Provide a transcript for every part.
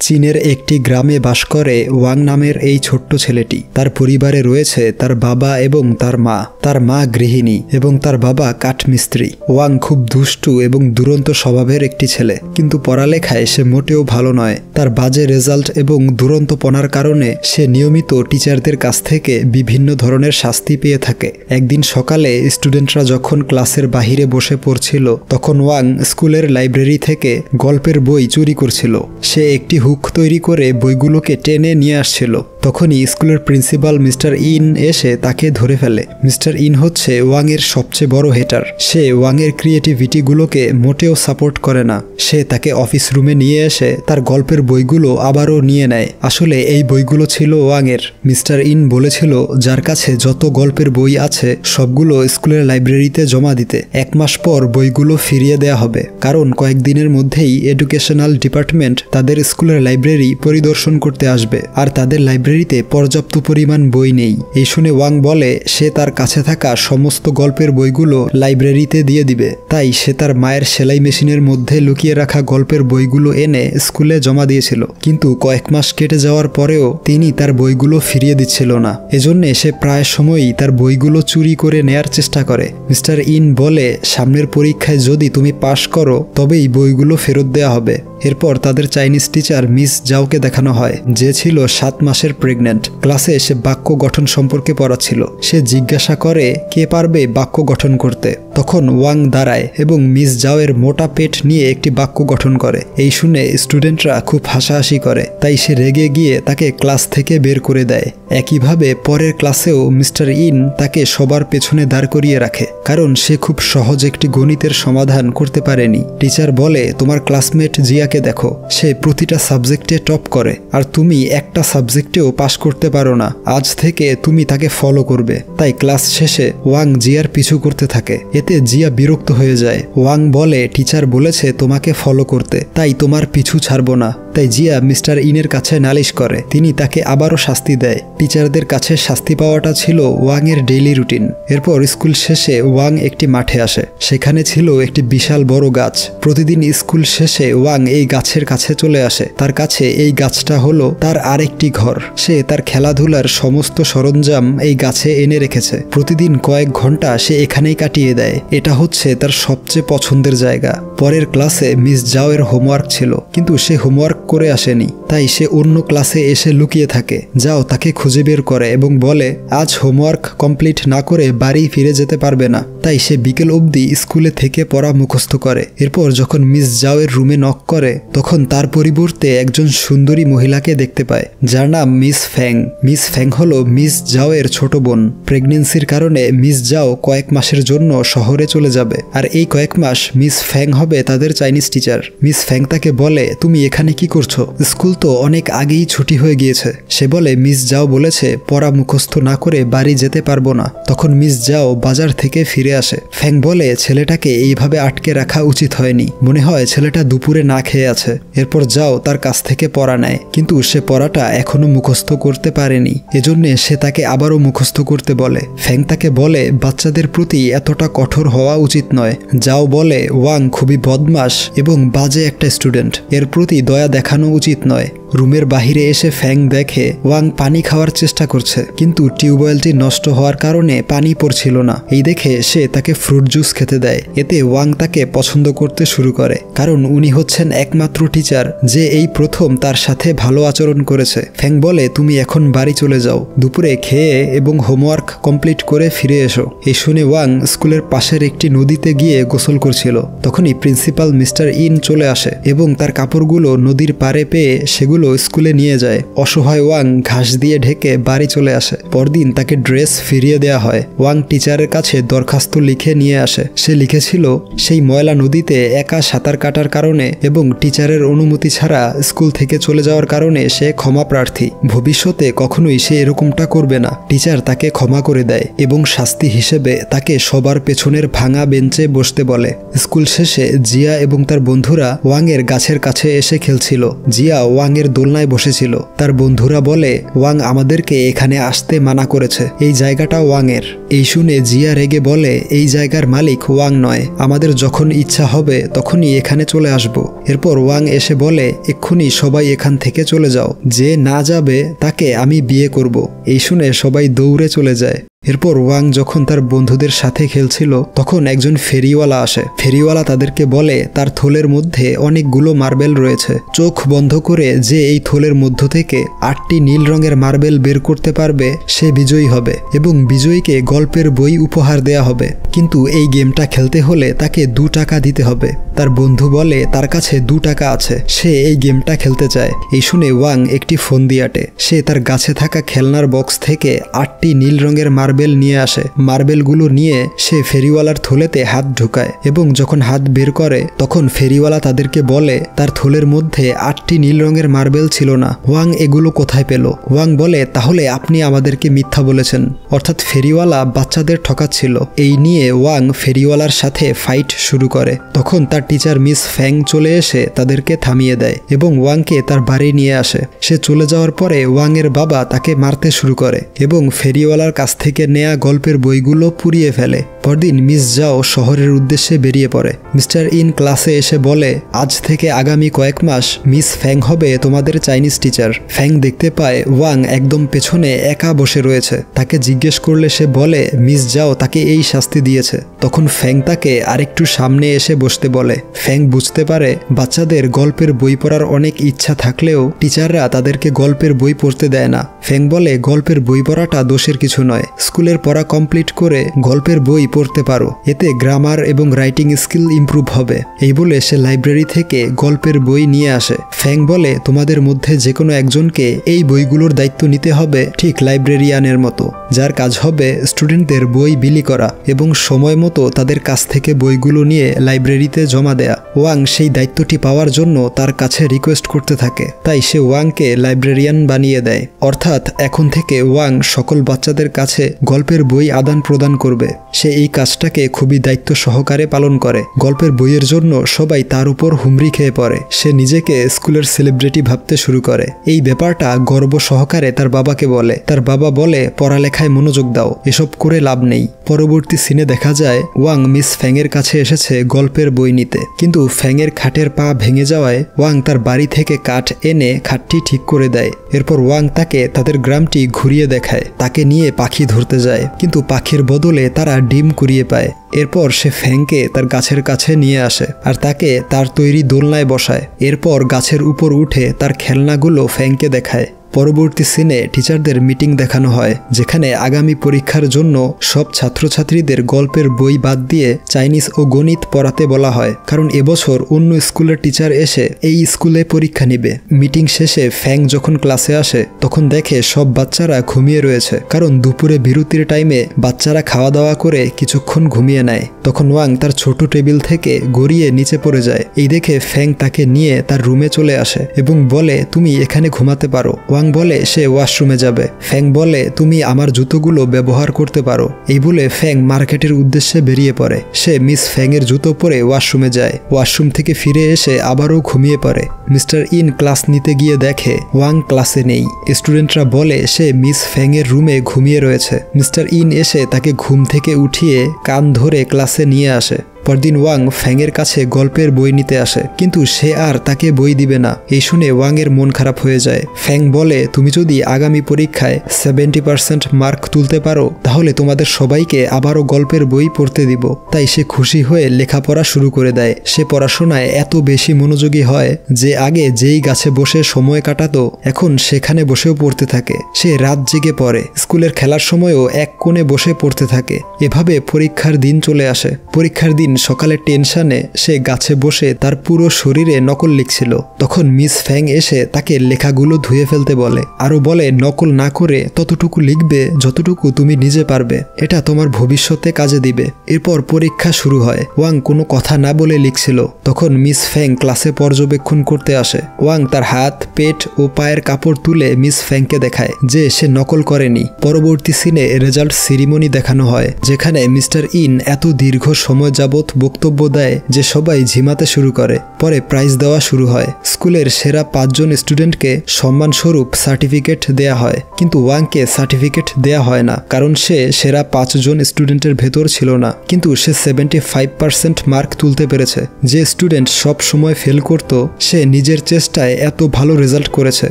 চীনের একটি গ্রামে বাস করে ওয়াং নামের এই ছোট্ট ছেলেটি। তার পরিবারে রয়েছে তার বাবা এবং তার মা। তার মা গৃহিণী এবং তার বাবা কাঠমিস্ত্রি। ওয়াং খুব দুষ্টু এবং দুরন্ত স্বভাবের একটি ছেলে। কিন্তু পড়ালেখায় সে মোটেও ভালো নয়। তার বাজে রেজাল্ট এবং দুরন্তপনার কারণে সে নিয়মিত টিচারদের কাছ থেকে বিভিন্ন ধরনের শাস্তি পেয়ে থাকে। একদিন সকালে স্টুডেন্টরা যখন ক্লাসের বাহিরে বসে পড়ছিল, তখন ওয়াং স্কুলের লাইব্রেরি থেকে গল্পের বই চুরি করছিল। সে একটি হুক তৈরি করে বইগুলোকে টেনে নিয়ে আসছিল। তখনই স্কুলের প্রিন্সিপাল মিস্টার ইন এসে তাকে ধরে ফেলে। মিস্টার ইন হচ্ছে ওয়াংয়ের সবচেয়ে বড় হেটার। সে ওয়াংয়ের ক্রিয়েটিভিটিগুলোকে মোটেও সাপোর্ট করে না। সে তাকে অফিস রুমে নিয়ে এসে তার গল্পের বইগুলো আবারও নিয়ে নেয়। আসলে এই বইগুলো ছিল ওয়াংয়ের। মিস্টার ইন বলেছিল, যার কাছে যত গল্পের বই আছে, সবগুলো স্কুলের লাইব্রেরিতে জমা দিতে। এক মাস পর বইগুলো ফিরিয়ে দেয়া হবে। কারণ কয়েকদিনের মধ্যেই এডুকেশনাল ডিপার্টমেন্ট তাদের স্কুলের লাইব্রেরি পরিদর্শন করতে আসবে। আর তাদের লাইব্রেরিতে পর্যাপ্ত পরিমাণ বই নেই। এই শুনে ওয়াং বলে, সে তার কাছে থাকা সমস্ত গল্পের বইগুলো লাইব্রেরিতে দিয়ে দিবে। তাই সে তার মায়ের সেলাই মেশিনের মধ্যে লুকিয়ে রাখা গল্পের বইগুলো এনে স্কুলে জমা দিয়েছিল। কিন্তু কয়েক মাস কেটে যাওয়ার পরেও তিনি তার বইগুলো ফিরিয়ে দিচ্ছিল না। এজন্যে সে প্রায় সময়ই তার বইগুলো চুরি করে নেয়ার চেষ্টা করে। মিস্টার ইন বলে, সামনের পরীক্ষায় যদি তুমি পাশ করো, তবেই বইগুলো ফেরত দেওয়া হবে। এরপর তাদের চাইনিজ টিচার মিস জাওকে দেখানো হয়, যে ছিল সাত মাসের প্রেগনেন্ট ক্লাসে সে বাক্য গঠন সম্পর্কে পড়াচ্ছিল। সে জিজ্ঞাসা করে, কে পারবে বাক্য গঠন করতে? তখন ওয়াং দাঁড়ায় এবং মিস জাওয়ের মোটা পেট নিয়ে একটি বাক্য গঠন করে। এই শুনে স্টুডেন্টরা খুব হাসাহাসি করে, তাই সে রেগে গিয়ে তাকে ক্লাস থেকে বের করে দেয়। একইভাবে পরের ক্লাসেও মিস্টার ইন তাকে সবার পেছনে দাঁড় করিয়ে রাখে, কারণ সে খুব সহজ একটি গণিতের সমাধান করতে পারেনি। টিচার বলে, তোমার ক্লাসমেট জিয়াকে দেখো, সে প্রতিটা সাবজেক্টে টপ করে, আর তুমি একটা সাবজেক্টেও পাশ করতে পারো না। আজ থেকে তুমি তাকে ফলো করবে। তাই ক্লাস শেষে ওয়াং জিয়ার পিছু করতে থাকে। এতে জিয়া বিরক্ত হয়ে যায়। ওয়াং বলে, টিচার বলেছে তোমাকে ফলো করতে, তাই তোমার পিছু ছাড়ব না। তাই জিয়া মিস্টার ইনের কাছে নালিশ করে। তিনি তাকে আবারও শাস্তি দেয়। টিচারদের কাছে শাস্তি পাওয়াটা ছিল ওয়াংয়ের ডেইলি রুটিন। এরপর স্কুল শেষে ওয়াং একটি মাঠে আসে। সেখানে ছিল একটি বিশাল বড় গাছ। প্রতিদিন স্কুল শেষে ওয়াং এই গাছের কাছে চলে আসে। তার কাছে এই গাছটা হলো তার আরেকটি ঘর। সে তার খেলাধুলার সমস্ত সরঞ্জাম এই গাছে এনে রেখেছে। প্রতিদিন কয়েক ঘণ্টা সে এখানেই কাটিয়ে দেয়। এটা হচ্ছে তার সবচেয়ে পছন্দের জায়গা। পরের ক্লাসে মিস জাওয়ের হোমওয়ার্ক ছিল। কিন্তু সে হোমওয়ার্ক করে আসেনি। তাই সে অন্য ক্লাসে এসে লুকিয়ে থাকে। যাও, তাকে খুঁজে বের করে এবং বলে, আজ হোমওয়ার্ক কমপ্লিট না করে বাড়ি ফিরে যেতে পারবে না। তাই সে বিকেল অবধি স্কুলে থেকে পড়া মুখস্থ করে। এরপর যখন মিস জাওয়ের রুমে নক করে, তখন তার পরিবর্তে একজন সুন্দরী মহিলাকে দেখতে পায়, যার নাম মিস ফ্যাং। মিস ফ্যাং হল মিস জাওয়ের ছোট বোন। প্রেগনেন্সির কারণে মিস জাও কয়েক মাসের জন্য শহরে চলে যাবে। আর এই কয়েক মাস মিস ফ্যাং হবে তাদের চাইনিজ টিচার। মিস ফ্যাং তাকে বলে, তুমি এখানে কি করছ। স্কুল তো অনেক আগেই ছুটি হয়ে গিয়েছে। সে বলে, মিস যাও বলেছে, পড়া মুখস্থ না করে বাড়ি যেতে পারব না। তখন মিস যাও বাজার থেকে ফিরে আসে। ফ্যাং বলে, ছেলেটাকে এইভাবে আটকে রাখা উচিত হয়নি। মনে হয় ছেলেটা দুপুরে না খেয়ে আছে। এরপর যাও তার কাছ থেকে পড়া নেয়। কিন্তু সে পড়াটা এখনও মুখস্থ করতে পারেনি। এজন্যে সে তাকে আবারও মুখস্থ করতে বলে। ফ্যাং তাকে বলে, বাচ্চাদের প্রতি এতটা কঠোর হওয়া উচিত নয়। যাও বলে, ওয়াং খুবই বদমাস এবং বাজে একটা স্টুডেন্ট। এর প্রতি দয়া দেখানো উচিত নয়। রুমের বাহিরে এসে ফ্যাং দেখে ওয়াং পানি খাওয়ার চেষ্টা করছে, কিন্তু টিউবওয়েলটি নষ্ট হওয়ার কারণে পানি পড়ছিল না। এই দেখে সে তাকে ফ্রুট জুস খেতে দেয়। এতে ওয়াং তাকে পছন্দ করতে শুরু করে, কারণ উনি হচ্ছেন একমাত্র টিচার যে এই প্রথম তার সাথে ভালো আচরণ করেছে। ফ্যাং বলে, তুমি এখন বাড়ি চলে যাও, দুপুরে খেয়ে এবং হোমওয়ার্ক কমপ্লিট করে ফিরে এসো। এই শুনে ওয়াং স্কুলের পাশের একটি নদীতে গিয়ে গোসল করছিল। তখনই প্রিন্সিপাল মিস্টার ইন চলে আসে এবং তার কাপড়গুলো নদীর পারে পেয়ে সেগুলো স্কুলে নিয়ে যায়। অসহায় ওয়াং ঘাস দিয়ে ঢেকে বাড়ি চলে আসে। পরদিন তাকে ড্রেস ফিরিয়ে দেয়া হয়। ওয়াং টিচারের কাছে দরখাস্ত লিখে নিয়ে আসে। সে লিখেছিল, সেই ময়লা নদীতে একা সাঁতার কাটার কারণে এবং টিচারের অনুমতি ছাড়া স্কুল থেকে চলে যাওয়ার কারণে সে ক্ষমা প্রার্থী। ভবিষ্যতে কখনোই সে এরকমটা করবে না। টিচার তাকে ক্ষমা করে দেয় এবং শাস্তি হিসেবে তাকে সবার পেছনের ভাঙা বেঞ্চে বসতে বলে। স্কুল শেষে জিয়া এবং তার বন্ধুরা ওয়াংয়ের গাছের কাছে এসে খেলছিল। জিয়া ওয়াংয়ের ওয়াংয়ের দোলনায় বসেছিল। তার বন্ধুরা বলে, ওয়াং আমাদেরকে এখানে আসতে মানা করেছে। এই জায়গাটা ওয়াংয়ের। এই শুনে জিয়া রেগে বলে, এই জায়গার মালিক ওয়াং নয়। আমাদের যখন ইচ্ছা হবে, তখনই এখানে চলে আসব। এরপর ওয়াং এসে বলে, এক্ষুনি সবাই এখান থেকে চলে যাও। যে না যাবে, তাকে আমি বিয়ে করব। এই শুনে সবাই দৌড়ে চলে যায়। এরপর ওয়াং যখন তার বন্ধুদের সাথে খেলছিল, তখন একজন ফেরিওয়ালা আসে। ফেরিওয়ালা তাদেরকে বলে, তার থলের মধ্যে অনেকগুলো মার্বেল রয়েছে। চোখ বন্ধ করে যে এই থলের মধ্য থেকে আটটি নীল রঙের মার্বেল বের করতে পারবে, সে বিজয়ী হবে এবং বিজয়ীকে গল্পের বই উপহার দেয়া হবে। কিন্তু এই গেমটা খেলতে হলে তাকে দু টাকা দিতে হবে। তার বন্ধু বলে, তার কাছে দু টাকা আছে। সে এই গেমটা খেলতে চায়। এই শুনে ওয়াং একটি ফোন দিয়াটে সে তার গাছে থাকা খেলনার বক্স থেকে আটটি নীল রঙের মার্বেল নিয়ে আসে। মার্বেলগুলো নিয়ে সে ফেরিওয়ালার থলেতে হাত ঢুকায় এবং যখন হাত বের করে, তখন ফেরিওয়ালা তাদেরকে বলে, তার থলের মধ্যে আটটি নীল রঙের মার্বেল ছিল না। ওয়াং এগুলো কোথায় পেল? ওয়াং বলে, তাহলে আপনি আমাদেরকে মিথ্যা বলেছেন। অর্থাৎ ফেরিওয়ালা বাচ্চাদের ঠকাচ্ছিল। এই নিয়ে ওয়াং ফেরিওয়ালার সাথে ফাইট শুরু করে। তখন তার টিচার মিস ফ্যাং চলে এসে তাদেরকে থামিয়ে দেয় এবং ওয়াংকে তার বাড়ি নিয়ে আসে। সে চলে যাওয়ার পরে ওয়াংয়ের বাবা তাকে মারতে শুরু করে এবং ফেরিওয়ালার কাছ থেকে নেয়া গল্পের বইগুলো পুড়িয়ে ফেলে। পরদিন মিস যাও শহরের উদ্দেশ্যে বেরিয়ে পড়ে। মিস্টার ইন ক্লাসে এসে বলে, আজ থেকে আগামী কয়েক মাস মিস ফ্যাং হবে তোমাদের চাইনিজ টিচার। ফ্যাং দেখতে পায় ওয়াং একদম পেছনে একা বসে রয়েছে। তাকে জিজ্ঞেস করলে সে বলে, মিস যাও তাকে এই শাস্তি দিয়েছে। তখন ফ্যাং তাকে আরেকটু সামনে এসে বসতে বলে। ফ্যাং বুঝতে পারে বাচ্চাদের গল্পের বই পড়ার অনেক ইচ্ছা থাকলেও টিচাররা তাদেরকে গল্পের বই পড়তে দেয় না। ফ্যাং বলে, গল্পের বই পড়াটা দোষের কিছু নয়। স্কুলের পড়া কমপ্লিট করে গল্পের বই পড়তে পারো। এতে গ্রামার এবং রাইটিং স্কিল ইম্প্রুভ হবে। এই বলে সে লাইব্রেরি থেকে গল্পের বই নিয়ে আসে। ফ্যাং বলে, তোমাদের মধ্যে যে কোনো একজনকে এই বইগুলোর দায়িত্ব নিতে হবে ঠিক লাইব্রেরিয়ানের মতো। যার কাজ হবে স্টুডেন্টদের বই বিলি করা এবং সময় মতো তাদের কাছ থেকে বইগুলো নিয়ে লাইব্রেরিতে জমা দেয়া। ওয়াং সেই দায়িত্বটি পাওয়ার জন্য তার কাছে রিকোয়েস্ট করতে থাকে। তাই সে ওয়াংকে লাইব্রেরিয়ান বানিয়ে দেয়। অর্থাৎ এখন থেকে ওয়াং সকল বাচ্চাদের কাছে গল্পের বই আদান প্রদান করবে। সে এই কাজটাকে খুবই দায়িত্ব সহকারে পালন করে। গল্পের বইয়ের জন্য সবাই তার উপর হুমড়ি খেয়ে পড়ে। সে নিজেকে স্কুলের সেলিব্রিটি ভাবতে শুরু করে। এই ব্যাপারটা গর্ব সহকারে তার বাবাকে বলে। তার বাবা বলে, পড়ালেখায় মনোযোগ দাও, এসব করে লাভ নেই। পরবর্তী সিনে দেখা যায়, ওয়াং মিস ফ্যাংয়ের কাছে এসেছে গল্পের বই নিতে। কিন্তু ফ্যাংয়ের খাটের পা ভেঙে যাওয়ায় ওয়াং তার বাড়ি থেকে কাঠ এনে খাটটি ঠিক করে দেয়। এরপর ওয়াং তাকে তাদের গ্রামটি ঘুরিয়ে দেখায়। তাকে নিয়ে পাখি ধরতে যায়। কিন্তু পাখির বদলে তারা ডিম কুড়িয়ে পায়। এরপর সে ফ্যাংকে তার গাছের কাছে নিয়ে আসে আর তাকে তার তৈরি দোলনায় বসায়। এরপর গাছের উপর উঠে তার খেলনাগুলো ফ্যাংকে দেখায়। পরবর্তী সিনে টিচারদের মিটিং দেখানো হয়, যেখানে আগামী পরীক্ষার জন্য সব ছাত্রছাত্রীদের গল্পের বই বাদ দিয়ে চাইনিজ ও গণিত পড়াতে বলা হয়। কারণ এবছর অন্য স্কুলের টিচার এসে এই স্কুলে পরীক্ষা নিবে। মিটিং শেষে ফ্যাং যখন ক্লাসে আসে, তখন দেখে সব বাচ্চারা ঘুমিয়ে রয়েছে। কারণ দুপুরে বিরতির টাইমে বাচ্চারা খাওয়া দাওয়া করে কিছুক্ষণ ঘুমিয়ে নেয়। তখন ওয়াং তার ছোট টেবিল থেকে গড়িয়ে নিচে পড়ে যায়। এই দেখে ফ্যাং তাকে নিয়ে তার রুমে চলে আসে এবং বলে, তুমি এখানে ঘুমাতে পারো। ওয়াং বলে, সে ওয়াশরুমে যাবে। ফ্যাং বলে, তুমি আমার জুতোগুলো ব্যবহার করতে পারো। এই বলে ফ্যাং মার্কেটের উদ্দেশ্যে বেরিয়ে পড়ে। সে মিস ফ্যাংয়ের জুতো পরে ওয়াশরুমে যায়। ওয়াশরুম থেকে ফিরে এসে আবারও ঘুমিয়ে পড়ে। মিস্টার ইন ক্লাস নিতে গিয়ে দেখে, ওয়াং ক্লাসে নেই। স্টুডেন্টরা বলে, সে মিস ফ্যাংয়ের রুমে ঘুমিয়ে রয়েছে। মিস্টার ইন এসে তাকে ঘুম থেকে উঠিয়ে কান ধরে ক্লাসে নিয়ে আসে পরদিন ওয়াং ফ্যাংয়ের কাছে গল্পের বই নিতে আসে, কিন্তু সে আর তাকে বই দিবে না। এই শুনে ওয়াংয়ের মন খারাপ হয়ে যায়। ফ্যাং বলে, তুমি যদি আগামী পরীক্ষায় সেভেন্টি পার্সেন্ট মার্ক তুলতে পারো, তাহলে তোমাদের সবাইকে আবারও গল্পের বই পড়তে দিব। তাই সে খুশি হয়ে লেখাপড়া শুরু করে দেয়। সে পড়াশোনায় এত বেশি মনোযোগী হয় যে আগে যেই গাছে বসে সময় কাটাতো, এখন সেখানে বসেও পড়তে থাকে। সে রাত জেগে পড়ে। স্কুলের খেলার সময়ও এক কোণে বসে পড়তে থাকে। এভাবে পরীক্ষার দিন চলে আসে। পরীক্ষার দিন সকালে টেনশনে সে গাছে বসে তার পুরো শরীরে নকল লিখছিল। তখন মিস ফ্যাং এসে তাকে লেখাগুলো ধুয়ে ফেলতে বলে, আরও বলে, নকল না করে ততটুকু লিখবে যতটুকু তুমি নিজে পারবে। এটা তোমার ভবিষ্যতে কাজে দিবে। এরপর পরীক্ষা শুরু হয়। ওয়াং কোনো কথা না বলে লিখছিল। তখন মিস ফ্যাং ক্লাসে পর্যবেক্ষণ করতে আসে। ওয়াং তার হাত, পেট ও পায়ের কাপড় তুলে মিস ফ্যাংকে দেখায় যে সে নকল করেনি। পরবর্তী সিনে রেজাল্ট সিরিমনি দেখানো হয়, যেখানে মিস্টার ইন এত দীর্ঘ সময় যাবৎ অদ্ভুত বক্তব্য দেয় যে সবাই ঝিমাতে শুরু করে। পরে প্রাইজ দেওয়া শুরু হয়। স্কুলের সেরা পাঁচজন স্টুডেন্টকে সম্মানস্বরূপ সার্টিফিকেট দেয়া হয়। কিন্তু ওয়াংকে সার্টিফিকেট দেয়া হয় না, কারণ সে সেরা পাঁচজন স্টুডেন্টের ভেতর ছিল না। কিন্তু সে সেভেন্টি পার্সেন্ট মার্ক তুলতে পেরেছে। যে স্টুডেন্ট সব সময় ফেল করত, সে নিজের চেষ্টায় এত ভালো রেজাল্ট করেছে।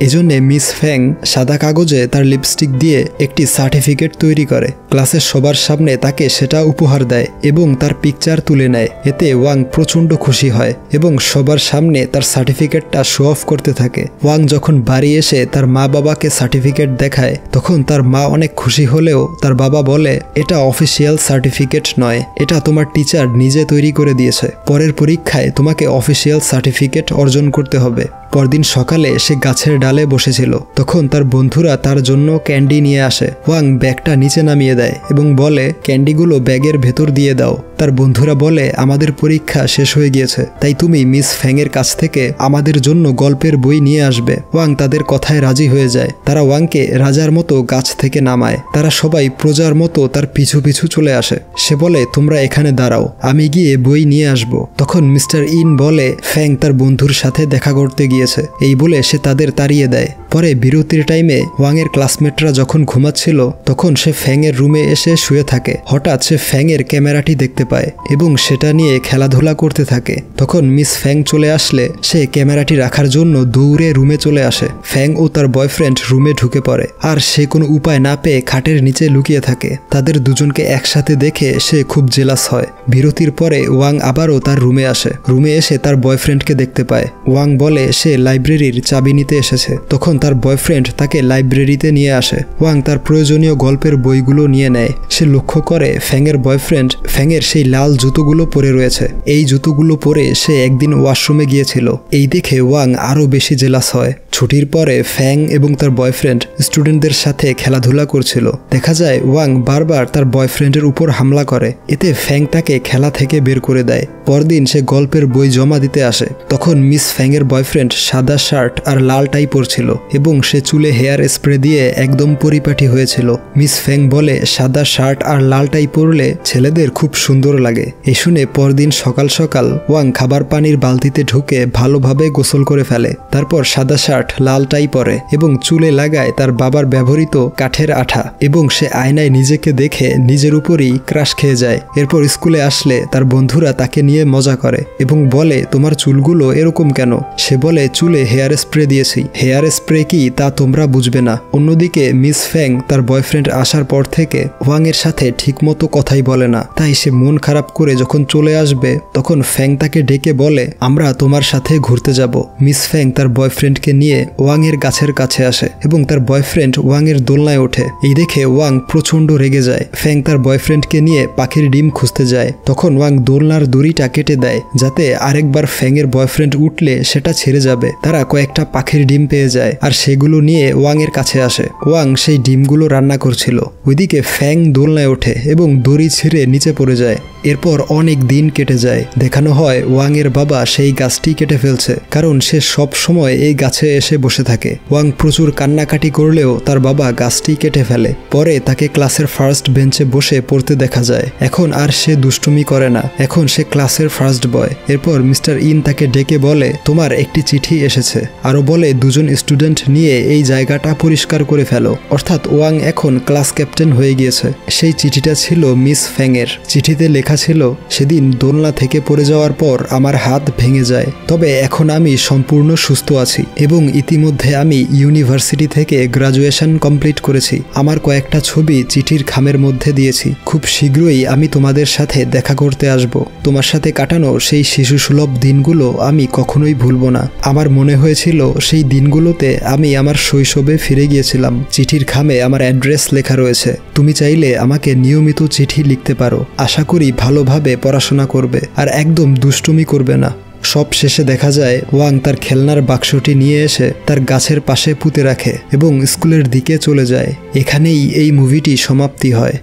এজন্যে মিস ফ্যাং সাদা কাগজে তার লিপস্টিক দিয়ে একটি সার্টিফিকেট তৈরি করে। ক্লাসের সবার সামনে তাকে সেটা উপহার দেয় এবং তার পিকচার তুলে নেয় এতে ওয়াং প্রচণ্ড খুশি হয় এবং সবার সামনে তার সার্টিফিকেটটা শো অফ করতে থাকে। ওয়াং যখন বাড়ি এসে তার মা বাবাকে সার্টিফিকেট দেখায়, তখন তার মা অনেক খুশি হলেও তার বাবা বলে, এটা অফিসিয়াল সার্টিফিকেট নয়, এটা তোমার টিচার নিজে তৈরি করে দিয়েছে। পরের পরীক্ষায় তোমাকে অফিসিয়াল সার্টিফিকেট অর্জন করতে হবে। পরদিন সকালে সে গাছের ডালে বসেছিল। তখন তার বন্ধুরা তার জন্য ক্যান্ডি নিয়ে আসে। ওয়াং ব্যাগটা নিচে নামিয়ে দেয় এবং বলে, ক্যান্ডিগুলো ব্যাগের ভেতর দিয়ে দাও। তার বন্ধুরা বলে, আমাদের পরীক্ষা শেষ হয়ে গিয়েছে। তাই তুমি মিস ফ্যাংয়ের কাছ থেকে আমাদের জন্য গল্পের বই নিয়ে আসবে। ওয়াং তাদের কথায় রাজি হয়ে যায়। তারা ওয়াংকে রাজার মতো গাছ থেকে নামায়। তারা সবাই প্রজার মতো তার পিছু পিছু চলে আসে। সে বলে, তোমরা এখানে দাঁড়াও, আমি গিয়ে বই নিয়ে আসব। তখন মিস্টার ইন বলে, ফ্যাং তার বন্ধুর সাথে দেখা করতে গিয়েছে এই বলে সে তাদের তাড়িয়ে দেয়। পরে বিরতির টাইমে ওয়াংয়ের ক্লাসমেটরা যখন ঘুমাচ্ছিল, তখন সে ফ্যাংয়ের রুমে এসে শুয়ে থাকে। হঠাৎ সে ফ্যাংয়ের ক্যামেরাটি দেখতে পায় এবং সেটা নিয়ে খেলাধুলা করতে থাকে। তখন মিস ফ্যাং চলে আসলে সে ক্যামেরাটি রাখার জন্য দৌড়ে রুমে চলে আসে। ফ্যাং ও তার বয়ফ্রেন্ড রুমে ঢুকে পড়ে। আর সে কোনো উপায় না পেয়ে খাটের নিচে লুকিয়ে থাকে। তাদের দুজনকে একসাথে দেখে সে খুব জেলাস হয়। বিরতির পরে ওয়াং আবারও তার রুমে আসে। রুমে এসে তার বয়ফ্রেন্ডকে দেখতে পায়। ওয়াং বলে, সে লাইব্রেরির চাবি নিতে এসেছে। তখন তার বয়ফ্রেন্ড তাকে লাইব্রেরিতে নিয়ে আসে ওয়াং তার প্রয়োজনীয় গল্পের বইগুলো নিয়ে নেয়। সে লক্ষ্য করে ফ্যাংয়ের বয়ফ্রেন্ড ফ্যাংয়ের সেই লাল জুতোগুলো পরে রয়েছে। এই জুতোগুলো পরে সে একদিন ওয়াশরুমে গিয়েছিল। এই দেখে ওয়াং আরও বেশি জেলাস হয়। ছুটির পরে ফ্যাং এবং তার বয়ফ্রেন্ড স্টুডেন্টদের সাথে খেলাধুলা করছিল। দেখা যায় ওয়াং বারবার তার বয়ফ্রেন্ডের উপর হামলা করে। এতে ফ্যাং তাকে খেলা থেকে বের করে দেয়। পরদিন সে গল্পের বই জমা দিতে আসে। তখন মিস ফ্যাংয়ের বয়ফ্রেন্ড সাদা শার্ট আর লাল টাই পরছিল এবং সে চুলে হেয়ার স্প্রে দিয়ে একদম পরিপাটি হয়েছিল। মিস ফ্যাং বলে, সাদা শার্ট আর লাল টাই পরলে ছেলেদের খুব সুন্দর লাগে। এ শুনে পরদিন সকাল সকাল ওয়াং খাবার পানির বালতিতে ঢুকে ভালোভাবে গোসল করে ফেলে। তারপর সাদা শার্ট, লাল টাই পরে এবং চুলে লাগায় তার বাবার ব্যবহৃত কাঠের আঠা এবং সে আয়নায় নিজেকে দেখে নিজের উপরই ক্রাশ খেয়ে যায়। এরপর স্কুলে আসলে তার বন্ধুরা তাকে নিয়ে মজা করে এবং বলে, তোমার চুলগুলো এরকম কেন? সে বলে, চুলে হেয়ার স্প্রে দিয়েছি। হেয়ার স্প্রে কি? তা তোমরা বুঝবে না। অন্যদিকে মিস ফ্যাং তার বয়ফ্রেন্ড আসার পর থেকে ওয়াংয়ের সাথে ঠিকমতো কথাই বলে না। তাই সে মন খারাপ করে যখন চলে আসবে, তখন ফ্যাং তাকে ডেকে বলে, আমরা তোমার সাথে ঘুরতে যাব। মিস ফ্যাং তার বয়ফ্রেন্ডকে নিয়ে ওয়াংয়ের গাছের কাছে আসে এবং তার বয়ফ্রেন্ড ওয়াংয়ের দোলনায় ওঠে। এই দেখে ওয়াং প্রচণ্ড রেগে যায়। ফ্যাং তার বয়ফ্রেন্ডকে নিয়ে পাখির ডিম খুঁজতে যায়। তখন ওয়াং দোলনার দড়িটা কেটে দেয়, যাতে আরেকবার ফ্যাংয়ের বয়ফ্রেন্ড উঠলে সেটা ছেড়ে যাবে। তারা কয়েকটা পাখির ডিম পেয়ে যায় আর সেগুলো নিয়ে ওয়াংয়ের কাছে আসে। ওয়াং সেই ডিমগুলো রান্না করছিল। ওইদিকে ফ্যাং দোলনায় ওঠে এবং দড়ি ছিঁড়ে নিচে পড়ে যায়। এরপর অনেক দিন কেটে যায়। দেখানো হয় ওয়াংয়ের বাবা সেই গাছটি কেটে ফেলছে, কারণ সে সব সময় এই গাছে এসে বসে থাকে। ওয়াং প্রচুর কান্নাকাটি করলেও তার বাবা গাছটি কেটে ফেলে। পরে তাকে ক্লাসের ফার্স্ট বেঞ্চে বসে পড়তে দেখা যায়। এখন আর সে দুষ্টুমি করে না। এখন সে ক্লাসের ফার্স্ট বয় এরপর মিস্টার ইন তাকে ডেকে বলে, তোমার একটি চিঠি এসেছে। আরও বলে, দুজন স্টুডেন্ট নিয়ে এই জায়গাটা পরিষ্কার করে ফেলো। অর্থাৎ ওয়াং এখন ক্লাস ক্যাপ্টেন হয়ে গিয়েছে। সেই চিঠিটা ছিল মিস ফ্যাংয়ের চিঠিতে লেখা ছিল, সেদিন দোলনা থেকে পড়ে যাওয়ার পর আমার হাত ভেঙে যায়। তবে এখন আমি সম্পূর্ণ সুস্থ আছি এবং ইতিমধ্যে আমি ইউনিভার্সিটি থেকে গ্রাজুয়েশন কমপ্লিট করেছি। আমার কয়েকটা ছবি চিঠির খামের মধ্যে দিয়েছি। খুব শীঘ্রই আমি তোমাদের সাথে দেখা করতে আসব। তোমার সাথে কাটানো সেই শিশু সুলভ দিনগুলো আমি কখনোই ভুলব না। আমার মনে হয়েছিল সেই দিনগুলোতে আমি আমার শৈশবে ফিরে গিয়েছিলাম। চিঠির খামে আমার অ্যাড্রেস লেখা রয়েছে। তুমি চাইলে আমাকে নিয়মিত চিঠি লিখতে পারো। আশা করি ভালোভাবে পড়াশোনা করবে আর একদম দুষ্টুমি করবে না। সব শেষে দেখা যায়, ওয়াং তার খেলনার বাক্সটি নিয়ে এসে তার গাছের পাশে পুঁতে রাখে এবং স্কুলের দিকে চলে যায়। এখানেই এই মুভিটি সমাপ্তি হয়।